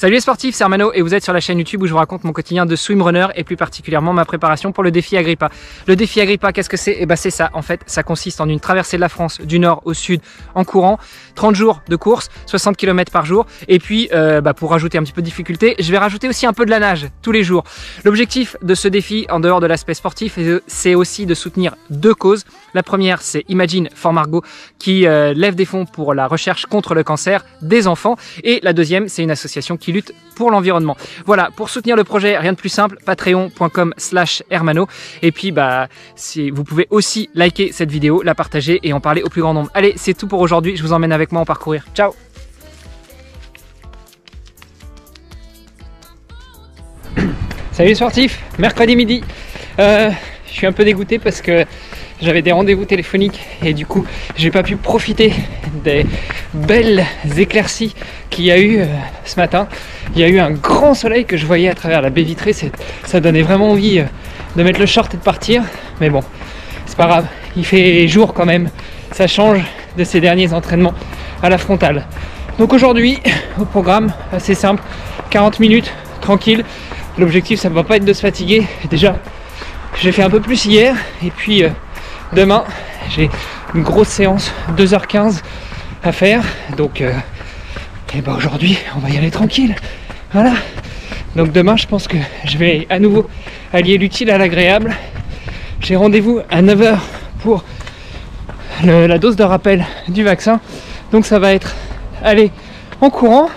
Salut les sportifs, c'est Armano et vous êtes sur la chaîne YouTube où je vous raconte mon quotidien de swimrunner et plus particulièrement ma préparation pour le défi Agrippa. Le défi Agrippa, qu'est-ce que c'est? Eh ben c'est ça, en fait, ça consiste en une traversée de la France du nord au sud en courant, 30 jours de course, 60 km par jour et puis euh, bah, pour rajouter un petit peu de difficulté, je vais rajouter aussi un peu de la nage tous les jours. L'objectif de ce défi, en dehors de l'aspect sportif, c'est aussi de soutenir deux causes. La première, c'est Imagine for Margot qui euh, lève des fonds pour la recherche contre le cancer des enfants et la deuxième, c'est une association qui lutte pour l'environnement. Voilà, pour soutenir le projet, rien de plus simple, patreon.com slash hermano. Et puis, bah, si vous pouvez aussi liker cette vidéo, la partager et en parler au plus grand nombre. Allez, c'est tout pour aujourd'hui. Je vous emmène avec moi en parcourir. Ciao Salut sportifs, mercredi midi. Euh, je suis un peu dégoûté parce que j'avais des rendez-vous téléphoniques et du coup j'ai pas pu profiter des belles éclaircies qu'il y a eu euh, ce matin. Il y a eu un grand soleil que je voyais à travers la baie vitrée, ça donnait vraiment envie euh, de mettre le short et de partir. Mais bon, c'est pas grave, il fait jour quand même, ça change de ces derniers entraînements à la frontale. Donc aujourd'hui, au programme assez simple, 40 minutes tranquille. L'objectif ça ne va pas être de se fatiguer. Déjà, j'ai fait un peu plus hier et puis euh, Demain, j'ai une grosse séance, 2h15 à faire. Donc, et euh, eh ben aujourd'hui, on va y aller tranquille. Voilà. Donc demain, je pense que je vais à nouveau allier l'utile à l'agréable. J'ai rendez-vous à 9h pour la dose de rappel du vaccin. Donc ça va être aller en courant,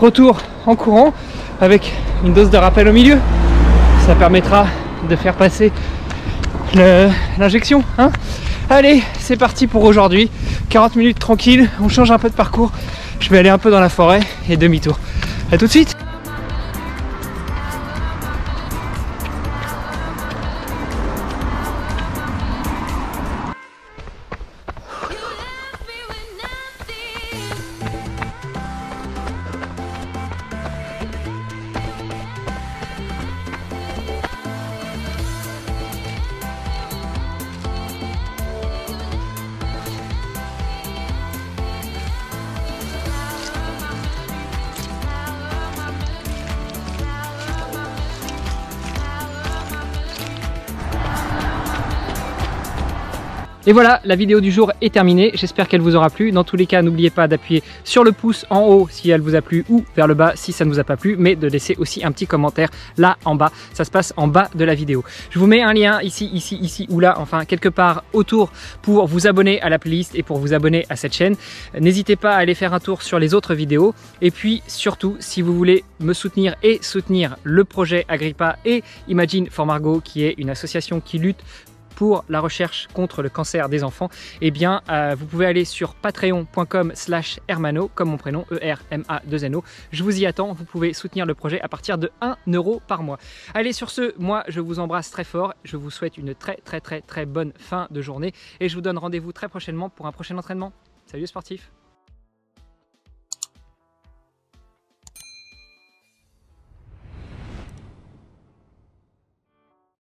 retour en courant avec une dose de rappel au milieu. Ça permettra de faire passer l'injection. Hein Allez, c'est parti pour aujourd'hui. 40 minutes tranquille, on change un peu de parcours. Je vais aller un peu dans la forêt et demi-tour. A tout de suite Et voilà, la vidéo du jour est terminée. J'espère qu'elle vous aura plu. Dans tous les cas, n'oubliez pas d'appuyer sur le pouce en haut si elle vous a plu ou vers le bas si ça ne vous a pas plu, mais de laisser aussi un petit commentaire là en bas. Ça se passe en bas de la vidéo. Je vous mets un lien ici, ici, ici ou là, enfin quelque part autour pour vous abonner à la playlist et pour vous abonner à cette chaîne. N'hésitez pas à aller faire un tour sur les autres vidéos. Et puis surtout, si vous voulez me soutenir et soutenir le projet Agrippa et Imagine for Margot, qui est une association qui lutte pour la recherche contre le cancer des enfants, eh bien, euh, vous pouvez aller sur patreon.com slash hermano, comme mon prénom, E-R-M-A-2-N-O. Je vous y attends, vous pouvez soutenir le projet à partir de 1 euro par mois. Allez, sur ce, moi, je vous embrasse très fort, je vous souhaite une très très très très bonne fin de journée et je vous donne rendez-vous très prochainement pour un prochain entraînement. Salut sportifs